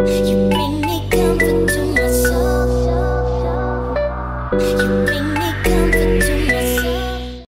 You bring me comfort to my soul. You bring